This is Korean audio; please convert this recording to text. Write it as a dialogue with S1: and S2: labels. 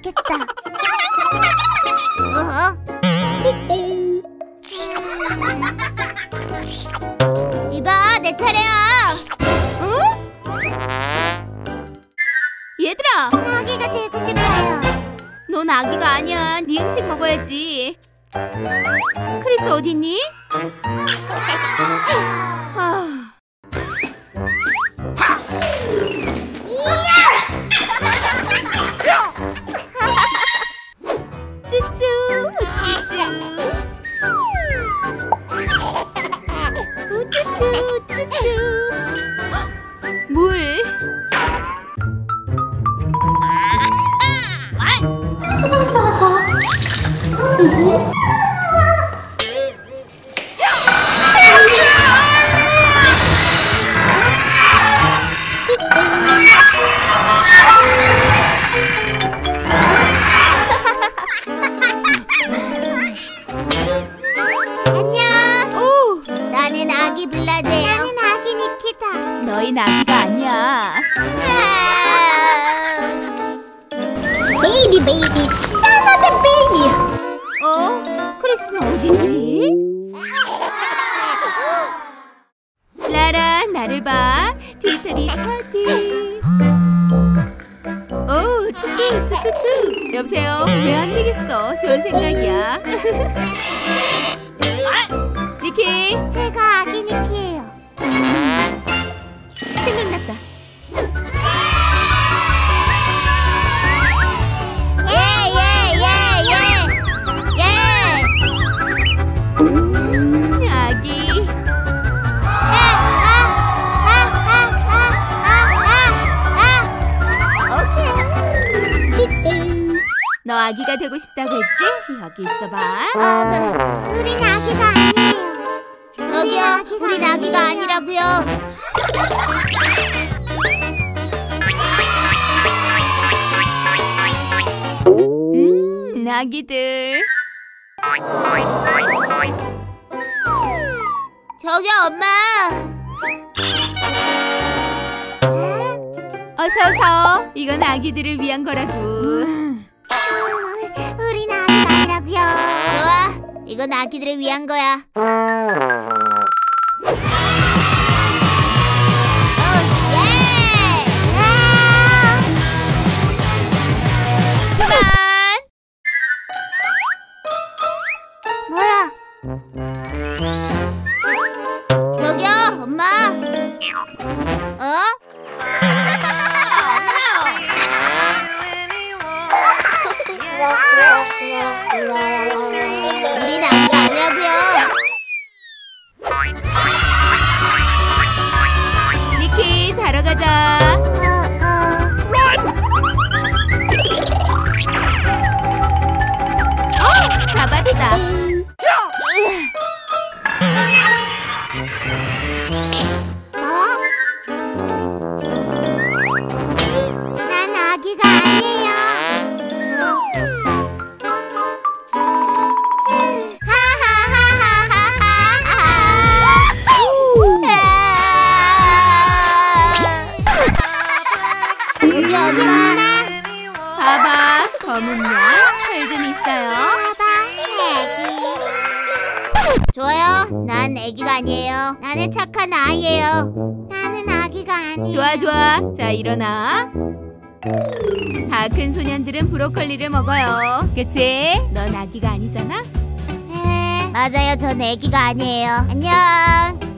S1: 좋겠다. 어? 이봐, 내 차례야.
S2: 얘들아,
S1: 아기가 되고 싶어요.
S2: 넌 아기가 아니야. 네 음식 먹어야지. 크리스 어딨니? 아, 너희 아기가 아니야.
S1: 베이비 베이비. 나나의 베이비.
S2: 어? 크리스는 어디지? 라라 나를 봐. 디터리 파티 오 투투 투투투. 여보세요? 왜 안 되겠어? 좋은 생각이야. 니키.
S1: 제가 아기 니키예요.
S2: 생각났다 너 아기가 되고 싶다고 했지? 여기 있어봐
S1: 어, 그, 우린 아기가 아니에요. 저기요, 우린 아기가 아니라고요.
S2: 음 아기들
S1: 저기요, 엄마.
S2: 어서서 이건 아기들을 위한 거라고
S1: 이건 아기들을 위한 거야. 어, 예! 아!
S2: 그만
S1: 뭐야? 아니라고요.
S2: 니키 자러 가자
S1: 어, 어.
S2: 잡았다 검은 양털좀 있어요
S1: 봐봐, 애기. 좋아요. 난 애기가 아니에요. 나는 착한 아이예요. 나는 아기가 아니에요.
S2: 좋아 좋아 자 일어나 다 큰 소년들은 브로콜리를 먹어요 그치? 넌 아기가 아니잖아?
S1: 네, 맞아요. 전 애기가 아니에요. 안녕.